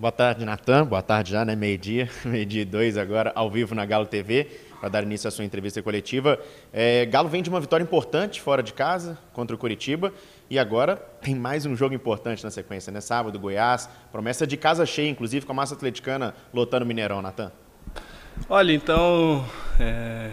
Boa tarde, Natan. Boa tarde já, né? Meio-dia, meio-dia e dois agora, ao vivo na Galo TV, para dar início à sua entrevista coletiva. É, Galo vem de uma vitória importante fora de casa contra o Curitiba e agora tem mais um jogo importante na sequência, né? Sábado, Goiás, promessa de casa cheia, inclusive com a massa atleticana lotando o Mineirão, Natan. Olha, então é,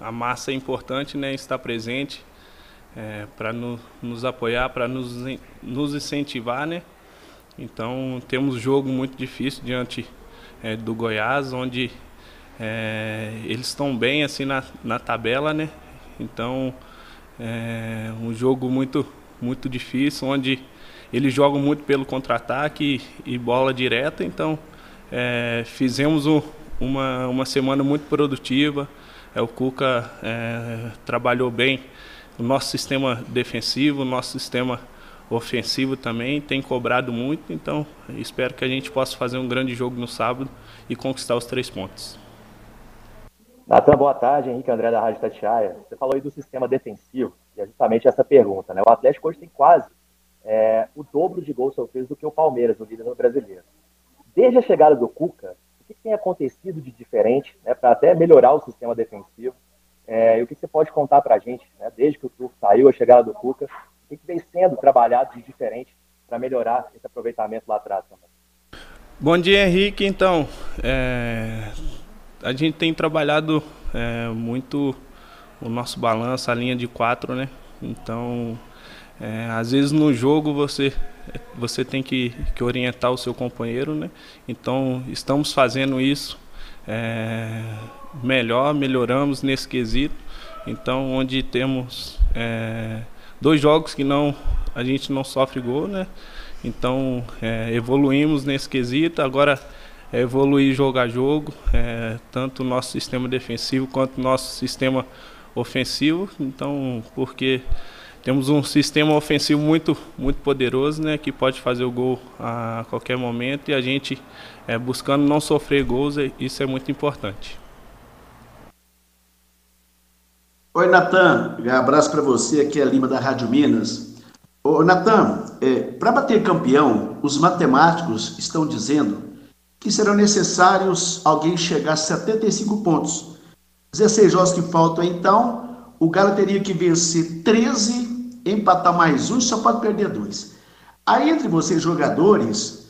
a massa é importante, né? Estar presente é, para no, nos apoiar, para nos, nos incentivar, né? Então temos jogo muito difícil diante é, do Goiás, onde é, eles estão bem assim na, na tabela, né? Então é um jogo muito muito difícil, onde eles jogam muito pelo contra-ataque e, e, bola direta. Então é, fizemos um, uma, uma semana muito produtiva. É, o Cuca trabalhou bem o nosso sistema defensivo, o nosso sistema ofensivo também, tem cobrado muito, então espero que a gente possa fazer um grande jogo no sábado e conquistar os três pontos. Natan, boa tarde, Henrique André da Rádio Tatiaia. Você falou aí do sistema defensivo, e é justamente essa pergunta, né? O Atlético hoje tem quase é, o dobro de gols sofridos do que o Palmeiras, o líder brasileiro. Desde a chegada do Cuca, o que tem acontecido de diferente né, para até melhorar o sistema defensivo? É, e o que você pode contar para a gente, né, desde que o Turco saiu, a chegada do Cuca, o que vem sendo trabalhado de diferente para melhorar esse aproveitamento lá atrás também? Bom dia, Henrique. Então, é, a gente tem trabalhado é, muito o nosso balanço, a linha de quatro, né? Então, é, às vezes no jogo você você tem que, que, orientar o seu companheiro, né? Então, estamos fazendo isso é, melhor, melhoramos nesse quesito. Então, onde temos é, dois jogos que não a gente não sofre gol, né? Então é, evoluímos nesse quesito. Agora é evoluir jogo a jogo, é, tanto o nosso sistema defensivo quanto o nosso sistema ofensivo. Então, porque temos um sistema ofensivo muito, muito poderoso, né, que pode fazer o gol a qualquer momento e a gente é, buscando não sofrer gols, isso é muito importante. Oi, Natan. Abraço para você, aqui é a Lima da Rádio Minas. Ô, Natan, é, para bater campeão, os matemáticos estão dizendo que serão necessários alguém chegar a 75 pontos. 16 jogos que faltam, então, o Galo teria que vencer 13, empatar mais um e só pode perder dois. Aí, entre vocês, jogadores,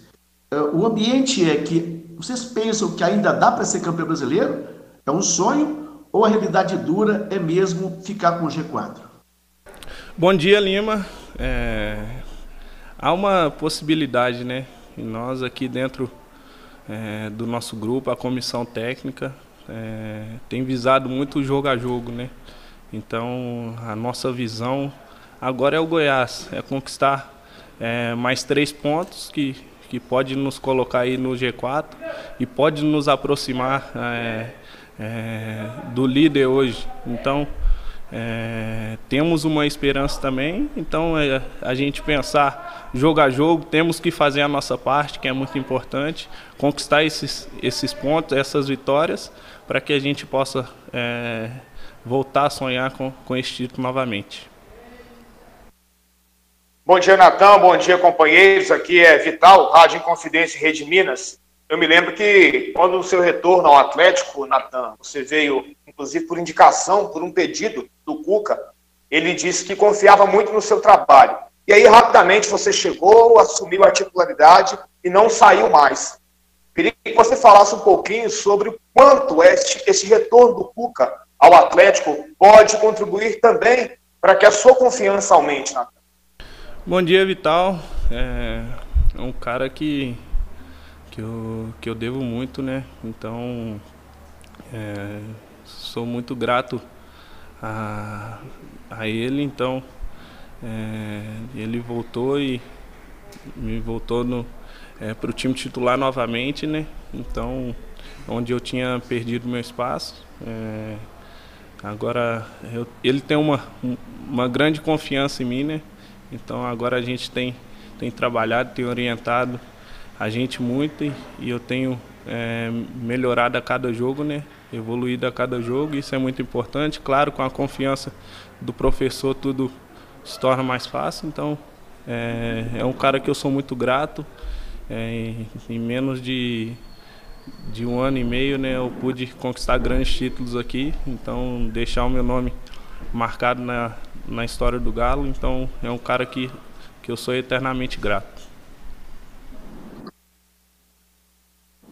é, o ambiente é que vocês pensam que ainda dá para ser campeão brasileiro? É um sonho ou a realidade dura é mesmo ficar com o G4? Bom dia, Lima. É, há uma possibilidade, né? E nós aqui dentro é, do nosso grupo, a comissão técnica, é, tem visado muito jogo a jogo, né? Então, a nossa visão agora é o Goiás, é conquistar é, mais três pontos que, que pode nos colocar aí no G4 e pode nos aproximar é, do líder hoje. Então, é, temos uma esperança também. Então, é, a gente pensar jogo a jogo, temos que fazer a nossa parte, que é muito importante, conquistar esses, esses pontos, essas vitórias, para que a gente possa é, voltar a sonhar com, com esse título novamente. Bom dia, Natão. Bom dia, companheiros. Aqui é Vital, Rádio Inconfidência Rede Minas. Eu me lembro que quando o seu retorno ao Atlético, Natan, você veio, inclusive por indicação, por um pedido do Cuca, ele disse que confiava muito no seu trabalho. E aí, rapidamente, você chegou, assumiu a titularidade e não saiu mais. Queria que você falasse um pouquinho sobre o quanto este, esse retorno do Cuca ao Atlético pode contribuir também para que a sua confiança aumente, Natan. Bom dia, Vital. É um cara que que eu, que eu devo muito, né? Então, é, sou muito grato a, a ele. Então, é, ele voltou e me voltou é, para o time titular novamente, né? Então, onde eu tinha perdido meu espaço. É, agora, eu, ele tem uma, uma grande confiança em mim, né? Então, agora a gente tem, tem trabalhado, tem orientado a gente muito e, eu tenho é, melhorado a cada jogo, né? Evoluído a cada jogo, isso é muito importante. Claro, com a confiança do professor tudo se torna mais fácil, então é, é um cara que eu sou muito grato é, em menos de, de um ano e meio, né, eu pude conquistar grandes títulos aqui, então deixar o meu nome marcado na, na história do Galo, então é um cara que, que eu sou eternamente grato.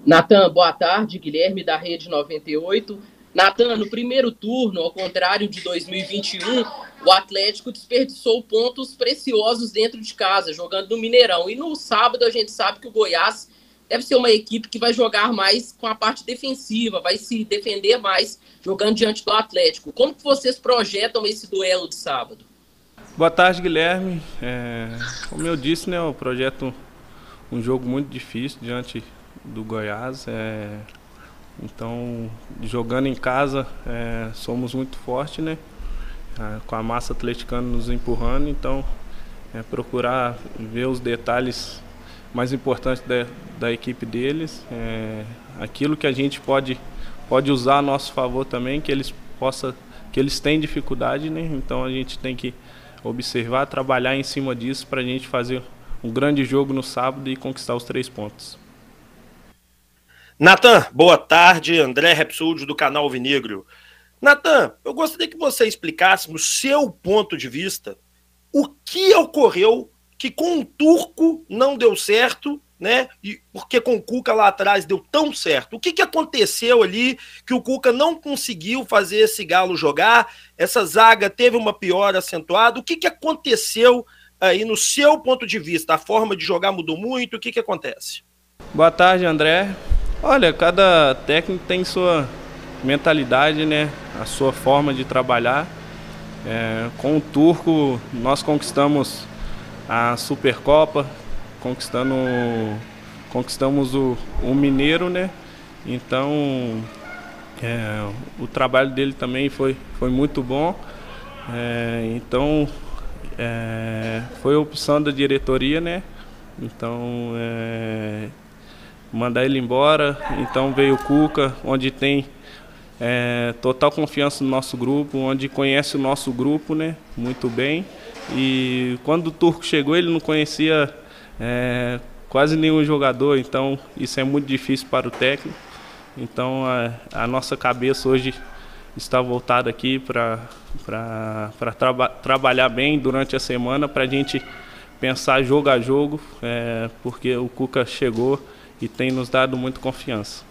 Natan, boa tarde. Guilherme da Rede 98. Natan, no primeiro turno, ao contrário de 2021, o Atlético desperdiçou pontos preciosos dentro de casa, jogando no Mineirão. E no sábado a gente sabe que o Goiás deve ser uma equipe que vai jogar mais com a parte defensiva, vai se defender mais jogando diante do Atlético. Como que vocês projetam esse duelo de sábado? Boa tarde, Guilherme. É, como eu disse, né, o projeto um jogo muito difícil diante do Goiás. É, então, jogando em casa, é, somos muito fortes, né? É, com a massa atleticana nos empurrando, então é procurar ver os detalhes mais importantes da, da equipe deles, é, aquilo que a gente pode, pode usar a nosso favor também, que eles possa, que eles têm dificuldade, né? Então a gente tem que observar, trabalhar em cima disso para a gente fazer um grande jogo no sábado e conquistar os três pontos. Natan, boa tarde. André Repsúdio, do canal Vinegro. Natan, eu gostaria que você explicasse, no seu ponto de vista, o que ocorreu que com o Turco não deu certo, né? E porque com o Cuca lá atrás deu tão certo. O que, que aconteceu ali que o Cuca não conseguiu fazer esse Galo jogar? Essa zaga teve uma pior acentuada. O que, que aconteceu aí no seu ponto de vista? A forma de jogar mudou muito? O que, que acontece? Boa tarde, André. Olha, cada técnico tem sua mentalidade, né? A sua forma de trabalhar. É, com o Turco, nós conquistamos a Supercopa, conquistando, conquistamos o, o Mineiro, né? Então, é, o trabalho dele também foi, foi muito bom. É, então, é, foi opção da diretoria, né? Então, é, mandar ele embora. Então veio o Cuca, onde tem é, total confiança no nosso grupo, onde conhece o nosso grupo né, muito bem. E quando o Turco chegou, ele não conhecia é, quase nenhum jogador, então isso é muito difícil para o técnico. Então a, a nossa cabeça hoje está voltada aqui para traba trabalhar bem durante a semana, para a gente pensar jogo a jogo, é, porque o Cuca chegou e tem nos dado muito confiança.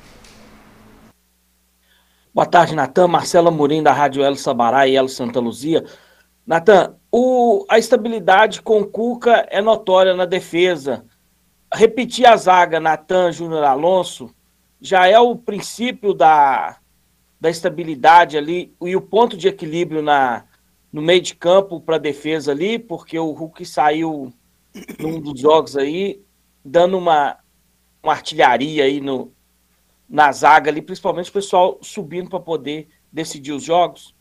Boa tarde, Natan. Marcela Murim, da Rádio Elo Sabará e Elo Santa Luzia. Natan, a estabilidade com o Cuca é notória na defesa. Repetir a zaga Natan Júnior Alonso já é o princípio da, da estabilidade ali e o ponto de equilíbrio na, no meio de campo para a defesa ali, porque o Hulk saiu num dos jogos aí, dando uma, uma artilharia aí no, na zaga ali, principalmente o pessoal subindo para poder decidir os jogos?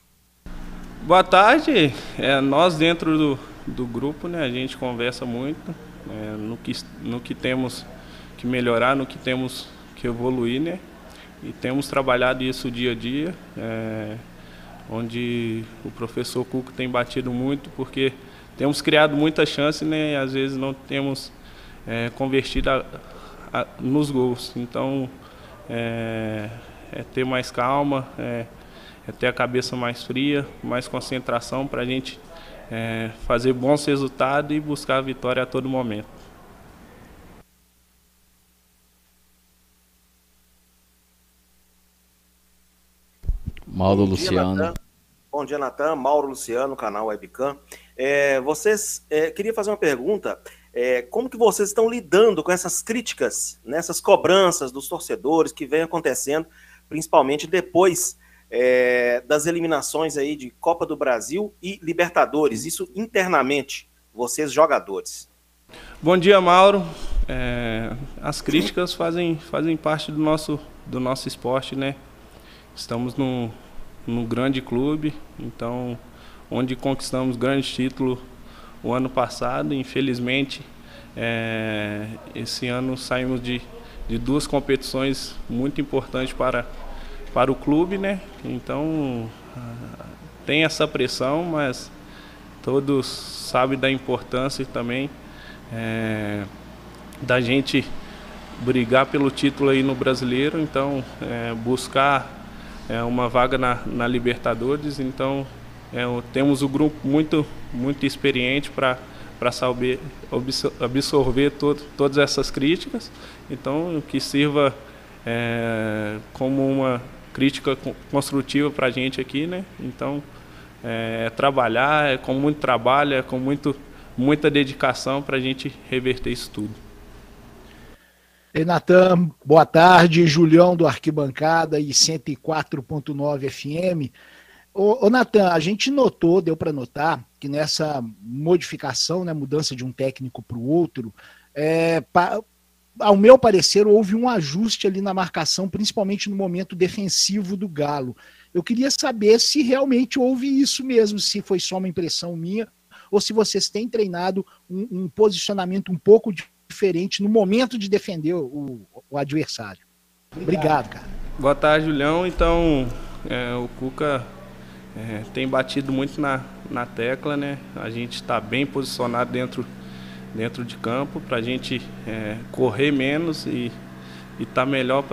Boa tarde. É, nós dentro do, do grupo, né, a gente conversa muito é, no, que, no que temos que melhorar, no que temos que evoluir, né? E temos trabalhado isso dia a dia, é, onde o professor Cuco tem batido muito, porque temos criado muita chance, né? E às vezes não temos é, convertido a, a, nos gols. Então, é, é, ter mais calma, é, é, ter a cabeça mais fria, mais concentração para a gente é, fazer bons resultados e buscar a vitória a todo momento. Mauro Luciano. Bom dia, Natan. Mauro Luciano, canal Webcam. É, vocês, é, queria fazer uma pergunta. É, como que vocês estão lidando com essas críticas, nessas né, cobranças dos torcedores que vem acontecendo, principalmente depois é, das eliminações aí de Copa do Brasil e Libertadores, isso internamente, vocês jogadores? Bom dia, Mauro. É, as críticas fazem, fazem parte do nosso, do nosso esporte, né? Estamos num, grande clube, então, onde conquistamos grandes títulos o ano passado. Infelizmente, é, esse ano saímos de, de duas competições muito importantes para, para o clube, né? Então tem essa pressão, mas todos sabem da importância também é, da gente brigar pelo título aí no brasileiro, então é, buscar é, uma vaga na, na Libertadores. Então é, temos um grupo muito, muito experiente para para saber absorver todas essas críticas, então que sirva é, como uma crítica construtiva para a gente aqui, né? Então é, trabalhar, é com muito trabalho, é com muito, muita dedicação para a gente reverter isso tudo. Natan, boa tarde. Julião do Arquibancada e 104.9 FM. Ô, ô Natan, a gente notou, deu para notar, que nessa modificação, né, mudança de um técnico para o outro, é, pa, ao meu parecer, houve um ajuste ali na marcação, principalmente no momento defensivo do Galo. Eu queria saber se realmente houve isso mesmo, se foi só uma impressão minha, ou se vocês têm treinado um, um posicionamento um pouco diferente no momento de defender o, o adversário. Obrigado, cara. Boa tarde, Julião. Então, é, o Cuca é, tem batido muito na, na tecla, né? A gente está bem posicionado dentro, dentro de campo para a gente é, correr menos e estar tá melhor,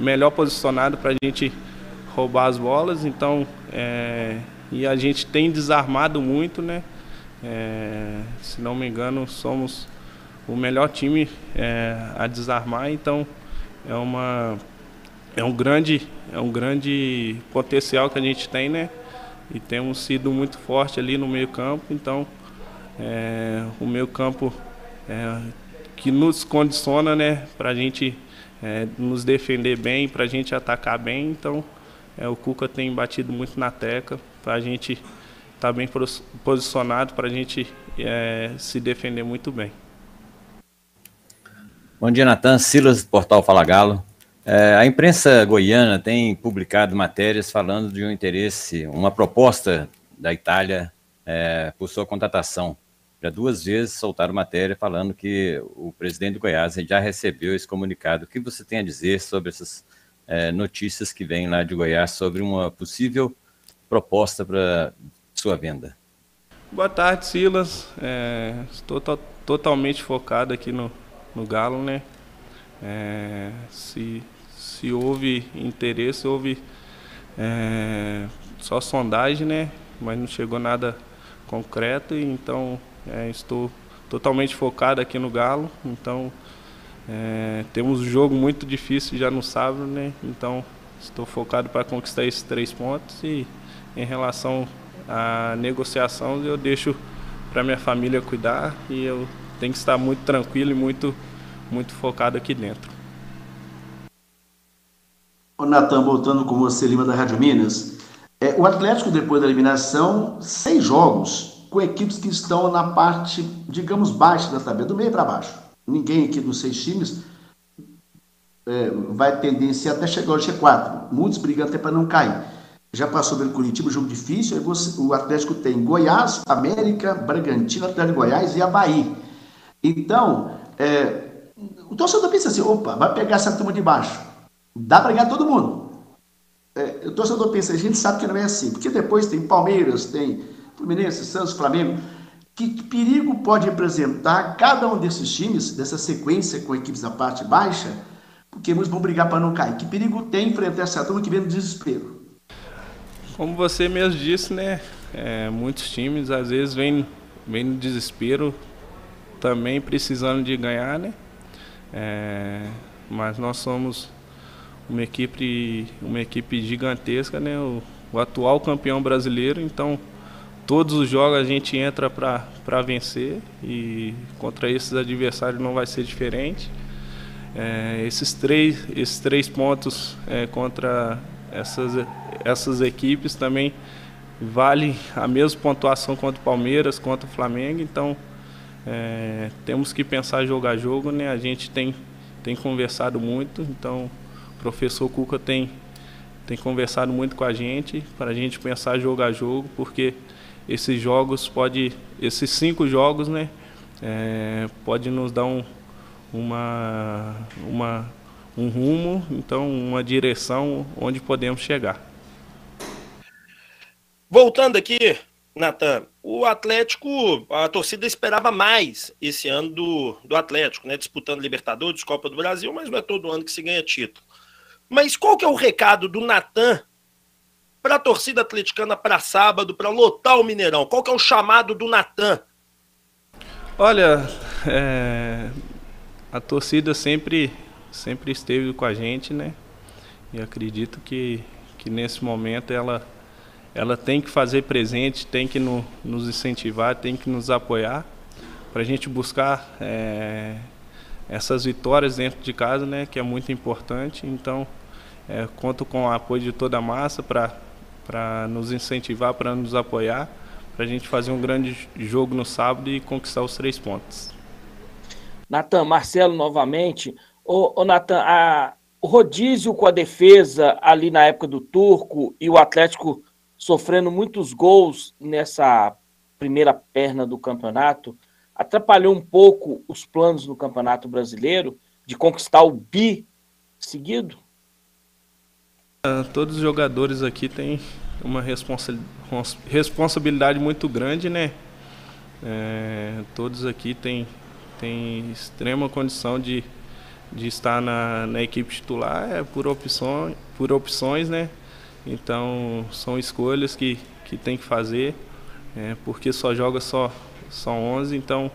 melhor posicionado para a gente roubar as bolas. Então, é, e a gente tem desarmado muito, né? É, se não me engano, somos o melhor time é, a desarmar, então é uma é um grande é um grande potencial que a gente tem, né? E temos sido muito forte ali no meio campo, então é, o meio campo é, que nos condiciona, né? Para a gente é, nos defender bem, para a gente atacar bem, então é, o Cuca tem batido muito na tecla para a gente estar tá bem posicionado, para a gente é, se defender muito bem. Bom dia, Natan. Silas, Portal Fala Galo. É, a imprensa goiana tem publicado matérias falando de um interesse, uma proposta da Itália é, por sua contratação. Já duas vezes soltaram matéria falando que o presidente do Goiás já recebeu esse comunicado. O que você tem a dizer sobre essas é, notícias que vêm lá de Goiás sobre uma possível proposta para sua venda? Boa tarde, Silas. É, estou to totalmente focado aqui no, no Galo, né? É, se, se houve interesse, houve é, só sondagem, né? Mas não chegou nada concreto, então é, estou totalmente focado aqui no Galo. Então é, temos um jogo muito difícil já no sábado, né? Então estou focado para conquistar esses três pontos e em relação à negociação eu deixo para minha família cuidar e eu tem que estar muito tranquilo e muito, muito focado aqui dentro. O Natan, voltando com você, Lima da Rádio Minas. É, o Atlético, depois da eliminação, seis jogos com equipes que estão na parte, digamos, baixa da tabela, do meio para baixo. Ninguém aqui dos seis times é, vai tendência até chegar ao G4. Muitos brigando até para não cair. Já passou pelo Curitiba, jogo difícil. O Atlético tem Goiás, América, Bragantino, Atlético Goiás e Havaí. Então, é, o torcedor pensa assim, opa, vai pegar essa turma de baixo. Dá para ganhar todo mundo. É, o torcedor pensa, a gente sabe que não é assim, porque depois tem Palmeiras, tem Fluminense, Santos, Flamengo. Que, que perigo pode representar cada um desses times, dessa sequência com equipes da parte baixa, porque muitos vão brigar para não cair. Que perigo tem enfrentar essa turma que vem no desespero? Como você mesmo disse, né? É, muitos times às vezes vêm vem no desespero, também precisando de ganhar, né? É, mas nós somos uma equipe, uma equipe gigantesca, né? O, o, atual campeão brasileiro, então todos os jogos a gente entra para vencer e contra esses adversários não vai ser diferente. É, esses, três, esses três pontos é, contra essas, essas equipes também vale a mesma pontuação contra o Palmeiras, contra o Flamengo, então é, temos que pensar jogo a jogo, né? A gente tem, tem conversado muito, então o professor Cuca tem, tem conversado muito com a gente para a gente pensar jogo a jogo, porque esses jogos pode, esses cinco jogos, né? É, pode nos dar um, uma, uma, um rumo, então uma direção onde podemos chegar. Voltando aqui Natan, o Atlético, a torcida esperava mais esse ano do, do Atlético, né? Disputando Libertadores, Copa do Brasil, mas não é todo ano que se ganha título. Mas qual que é o recado do Natan para a torcida atleticana para sábado, para lotar o Mineirão? Qual que é o chamado do Natan? Olha, é, a torcida sempre, sempre esteve com a gente, né? E acredito que, que nesse momento ela, ela tem que fazer presente, tem que no, nos incentivar, tem que nos apoiar para a gente buscar é, essas vitórias dentro de casa, né? Que é muito importante. Então, é, conto com o apoio de toda a massa para nos incentivar, para nos apoiar, para a gente fazer um grande jogo no sábado e conquistar os três pontos. Natan, Marcelo novamente. Ô, ô Natan, o rodízio com a defesa ali na época do Turco e o Atlético sofrendo muitos gols nessa primeira perna do campeonato, atrapalhou um pouco os planos no Campeonato Brasileiro de conquistar o bi seguido? Todos os jogadores aqui têm uma responsa responsabilidade muito grande, né? É, todos aqui têm, têm extrema condição de, de estar na, na equipe titular é por, opção, por opções, né? Então são escolhas que, que tem que fazer, é, porque só joga só, só 11, então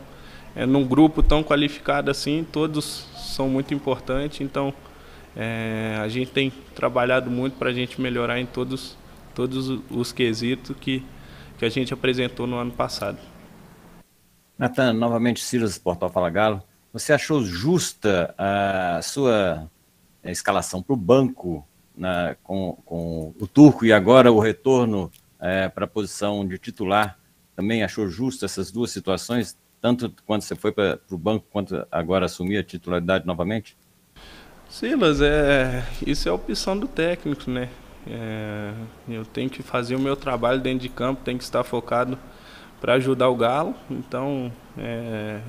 é, num grupo tão qualificado assim, todos são muito importantes, então é, a gente tem trabalhado muito para a gente melhorar em todos, todos os quesitos que, que a gente apresentou no ano passado. Natan, novamente, Silas, Portal Fala Galo. Você achou justa a sua escalação para o banco na, com, com, o Turco e agora o retorno é, para a posição de titular? Também achou justa essas duas situações, tanto quando você foi para o banco quanto agora assumir a titularidade novamente? Silas, é, isso é opção do técnico, né? É, eu tenho que fazer o meu trabalho dentro de campo, tenho que estar focado para ajudar o Galo. Então, é,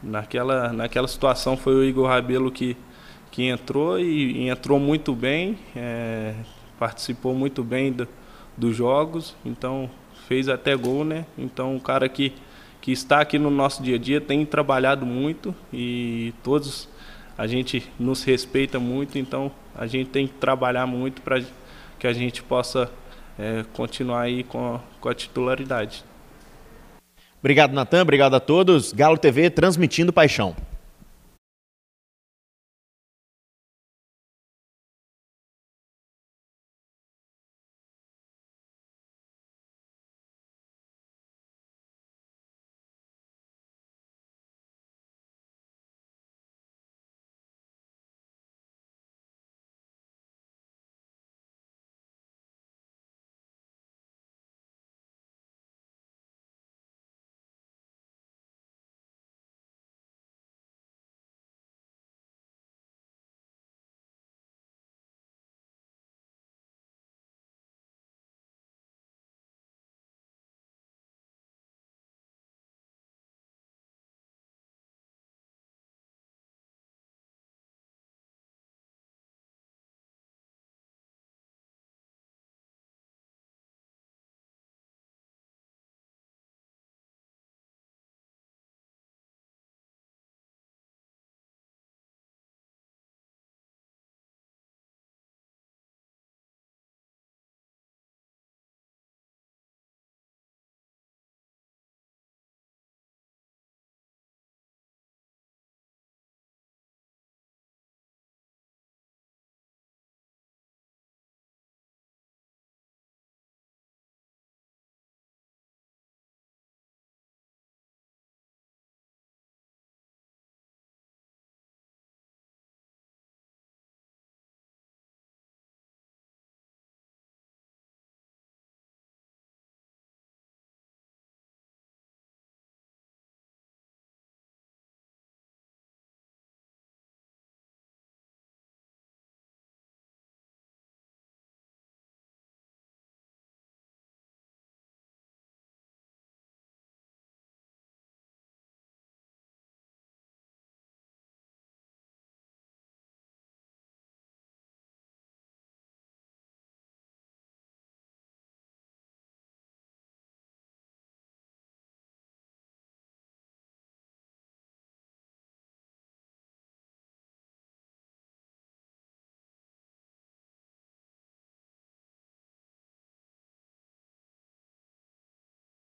naquela, naquela situação foi o Igor Rabelo que, que entrou e, e entrou muito bem, é, participou muito bem do, dos jogos, então fez até gol, né? Então, o cara que, que está aqui no nosso dia a dia tem trabalhado muito e todos a gente nos respeita muito, então a gente tem que trabalhar muito para que a gente possa é, continuar aí com a, com a titularidade. Obrigado, Natan. Obrigado a todos. Galo TV transmitindo paixão.